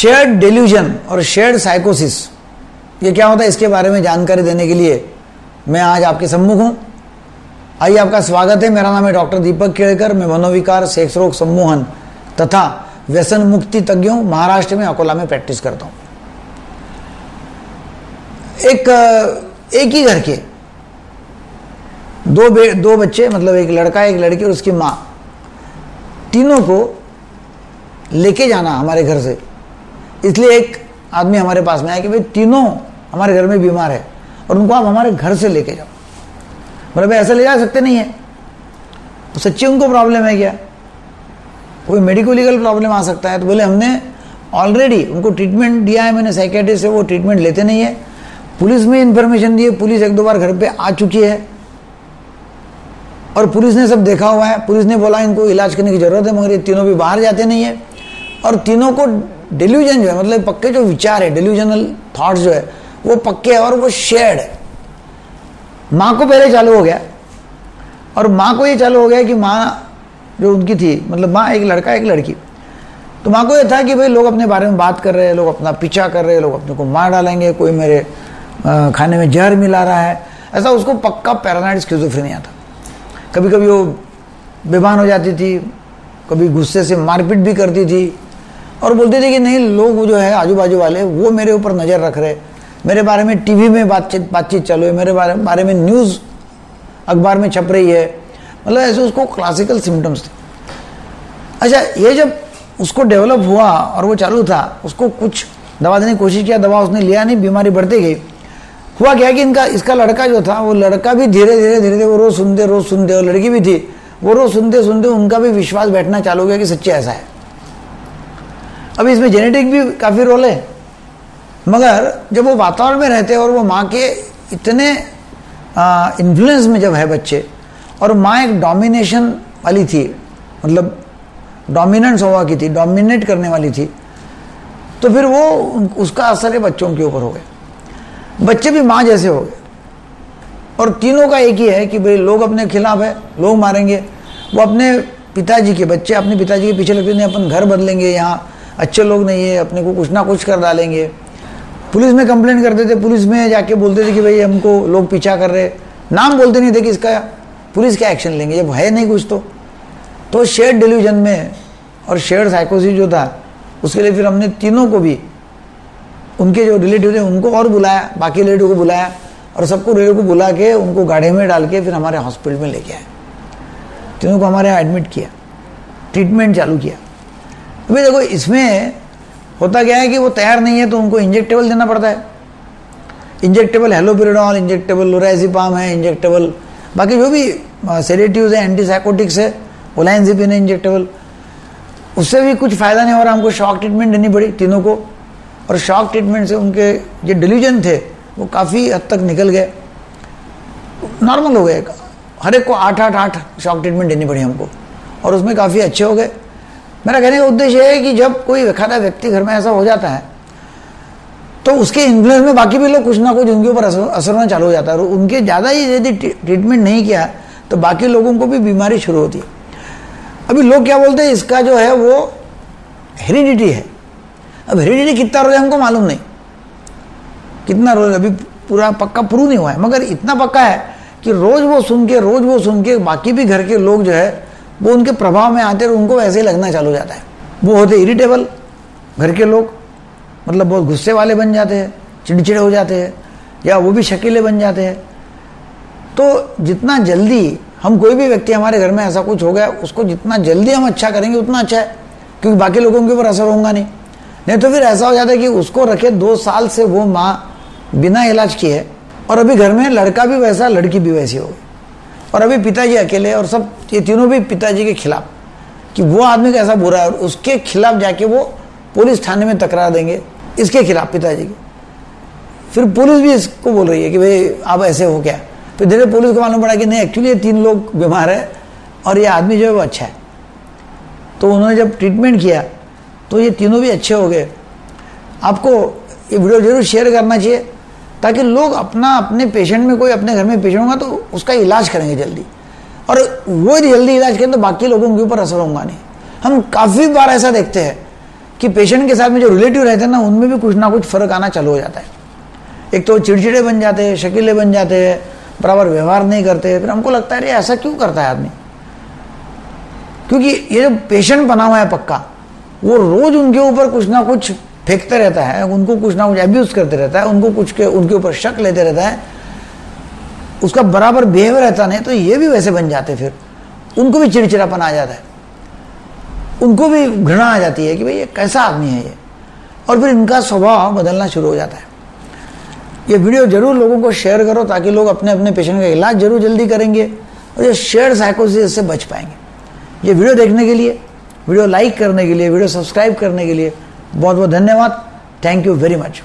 Shared delusion और shared साइकोसिस ये क्या होता है? इसके बारे में जानकारी देने के लिए मैं आज आपके सम्मुख हूँ। आइए, आपका स्वागत है। मेरा नाम है डॉक्टर दीपक केड़कर। मैं मनोविकार, सेक्स रोग सम्मोहन तथा व्यसन मुक्ति तज्ञों महाराष्ट्र में अकोला में प्रैक्टिस करता हूँ। एक एक ही घर के दो बे, दो बच्चे मतलब एक लड़का, एक लड़की और उसकी माँ, तीनों को लेके जाना हमारे घर से। इसलिए एक आदमी हमारे पास में आया कि भाई, तीनों हमारे घर में बीमार है और उनको आप हमारे घर से लेके जाओ। मतलब ऐसा ले जा सकते नहीं है। तो सच्ची उनको प्रॉब्लम है क्या? कोई मेडिको लीगल प्रॉब्लम आ सकता है? तो बोले, हमने ऑलरेडी उनको ट्रीटमेंट दिया है, मैंने साइकेट्रिस्ट से वो ट्रीटमेंट लेते नहीं है। पुलिस में इंफॉर्मेशन दी है पुलिस एक दो बार घर पे आ चुकी है और पुलिस ने सब देखा हुआ है। पुलिस ने बोला, इनको इलाज करने की ज़रूरत है, मगर ये तीनों भी बाहर जाते नहीं है। और तीनों को डिल्यूजन जो है मतलब पक्के जो विचार है डिल्यूजनल थॉट्स जो है, वो पक्के है और वो शेयर्ड है। माँ को पहले चालू हो गया। और माँ को ये चालू हो गया कि माँ जो उनकी थी मतलब माँ एक लड़का, एक लड़की। तो माँ को ये था कि भाई लोग अपने बारे में बात कर रहे हैं, लोग अपना पीछा कर रहे हैं, लोग अपने को मार डालेंगे, कोई मेरे खाने में जहर मिला रहा है। ऐसा उसको पक्का पैरानाइड स्किजोफ्रेनिया था। कभी कभी वो बेमान हो जाती थी, कभी गुस्से से मारपीट भी करती थी। और बोलते थे कि नहीं, लोग जो है आजू बाजू वाले, वो मेरे ऊपर नज़र रख रहे मेरे बारे में टीवी में बातचीत बातचीत चालू है, मेरे बारे बारे में न्यूज़ अखबार में छप रही है। मतलब ऐसे उसको क्लासिकल सिम्टम्स थे। अच्छा ये जब उसको डेवलप हुआ और वो चालू था, उसको कुछ दवा देने की कोशिश किया, दवा उसने लिया नहीं, बीमारी बढ़ती गई। हुआ क्या कि इनका, इसका लड़का जो था, वो लड़का भी धीरे धीरे धीरे धीरे, वो रोज सुनते रोज सुनते, और लड़की भी थी। वो रोज सुनते सुनते उनका भी विश्वास बैठना चालू हो गया कि सच्चे ऐसा है। अब इसमें जेनेटिक भी काफ़ी रोल है। मगर जब वो वातावरण में रहते हैं और वो माँ के इतने इन्फ्लुएंस में जब है बच्चे, और माँ एक डोमिनेशन वाली थी मतलब डोमिनेंट स्वभाव की थी डोमिनेट करने वाली थी तो फिर वो उसका असर है बच्चों के ऊपर हो गया। बच्चे भी माँ जैसे हो गए। और तीनों का एक ही है कि भाई लोग अपने खिलाफ है, लोग मारेंगे। वो अपने पिताजी के, बच्चे अपने पिताजी के पीछे लगते नहीं अपन घर बदलेंगे यहाँ अच्छे लोग नहीं है, अपने को कुछ ना कुछ कर डालेंगे। पुलिस में कंप्लेंट करते थे, पुलिस में जाके बोलते थे कि भाई हमको लोग पीछा कर रहे नाम बोलते नहीं थे कि इसका पुलिस क्या एक्शन लेंगे जब है नहीं कुछ तो। तो शेयर डिल्यूजन में और शेयर साइकोसिस जो था, उसके लिए फिर हमने तीनों को भी, उनके जो रिलेटिव थे, उनको और बुलाया, बाकी रिलेटिव को बुलाया और सबको रिलेटिव को बुला के उनको गाढ़े में डाल के फिर हमारे हॉस्पिटल में लेके आए। तीनों को हमारे यहाँ एडमिट किया। ट्रीटमेंट चालू किया। भाई देखो, इसमें होता क्या है कि वो तैयार नहीं है तो उनको इंजेक्टेबल देना पड़ता है। इंजेक्टेबल हेलोपिरिडॉल इंजेक्टेबल लोराइजिपाम है इंजेक्टेबल बाकी जो भी सेडेटिव है एंटीसाइकोटिक्स है ओलाइनजिपिन है इंजेक्टेबल उससे भी कुछ फ़ायदा नहीं हो रहा, हमको शॉक ट्रीटमेंट देनी पड़ी तीनों को। और शॉक ट्रीटमेंट से उनके जो डिलीजन थे, वो काफ़ी हद तक निकल गए। नॉर्मल हो गए। हर एक को आठ आठ आठ शॉक ट्रीटमेंट देनी पड़ी हमको। और उसमें काफ़ी अच्छे हो गए। मेरा कहने का उद्देश्य है कि जब कोई खादा व्यक्ति घर में ऐसा हो जाता है तो उसके इन्फ्लुएंस में बाकी भी लोग कुछ ना कुछ उनके ऊपर असर होना चालू हो जाता है। और उनके ज़्यादा ही यदि ट्रीटमेंट नहीं किया तो बाकी लोगों को भी बीमारी शुरू होती है। अभी लोग क्या बोलते हैं, इसका जो है वो हेरिडिटी है। अब हेरिडिटी कितना रोल है हमको मालूम नहीं। कितना रोल अभी पूरा पक्का प्रूव नहीं हुआ है। मगर इतना पक्का है कि रोज वो सुन के, रोज वो सुन के बाकी भी घर के लोग जो है वो उनके प्रभाव में आते और उनको वैसे ही लगना चालू जाता है। वो होते इरिटेबल घर के लोग। मतलब बहुत गुस्से वाले बन जाते हैं, चिड़चिड़े हो जाते हैं, या वो भी शकीले बन जाते हैं। तो जितना जल्दी हम कोई भी व्यक्ति हमारे घर में ऐसा कुछ हो गया, उसको जितना जल्दी हम अच्छा करेंगे, उतना अच्छा है। क्योंकि बाकी लोगों के ऊपर असर होगा नहीं। नहीं तो फिर ऐसा हो जाता है कि उसको रखे दो साल से वो माँ बिना इलाज किए, और अभी घर में लड़का भी वैसा, लड़की भी वैसी हो गई। और अभी पिताजी अकेले और सब, ये तीनों भी पिताजी के खिलाफ। कि वो आदमी कैसा बुरा है और उसके खिलाफ जाके वो पुलिस थाने में तकरार देंगे, इसके खिलाफ पिताजी के। फिर पुलिस भी इसको बोल रही है कि भाई, आप ऐसे हो क्या? फिर धीरे पुलिस को मालूम पड़ा कि नहीं एक्चुअली ये तीन लोग बीमार है और ये आदमी जो है वो अच्छा है। तो उन्होंने जब ट्रीटमेंट किया तो ये तीनों भी अच्छे हो गए। आपको ये वीडियो ज़रूर शेयर करना चाहिए। ताकि लोग अपना, अपने पेशेंट में कोई, अपने घर में पेशेंट होगा तो उसका इलाज करेंगे जल्दी। और वो जल्दी इलाज करें तो बाकी लोगों के ऊपर असर होगा नहीं। हम काफ़ी बार ऐसा देखते हैं कि पेशेंट के साथ में जो रिलेटिव रहते हैं ना, उनमें भी कुछ ना कुछ फ़र्क आना चालू हो जाता है। एक तो चिड़चिड़े बन जाते हैं, शकीले बन जाते हैं, बराबर व्यवहार नहीं करते फिर हमको लगता है, अरे, ऐसा क्यों करता है आदमी? क्योंकि ये जो पेशेंट बना हुआ है पक्का, वो रोज उनके ऊपर कुछ ना कुछ फेंकते रहता है, उनको कुछ ना कुछ एब्यूज करते रहता है, उनको कुछ के, उनके ऊपर शक लेते रहता है, उसका बराबर बिहेव रहता नहीं तो ये भी वैसे बन जाते फिर। उनको भी चिड़चिड़ापन आ जाता है। उनको भी घृणा आ जाती है कि भाई ये कैसा आदमी है ये। और फिर इनका स्वभाव बदलना शुरू हो जाता है। ये वीडियो ज़रूर लोगों को शेयर करो, ताकि लोग अपने अपने पेशेंट का इलाज ज़रूर जल्दी करेंगे, और ये शेयर साइकोसिस से बच पाएँगे। ये वीडियो देखने के लिए वीडियो लाइक करने के लिए वीडियो सब्सक्राइब करने के लिए बहुत बहुत धन्यवाद। Thank you very much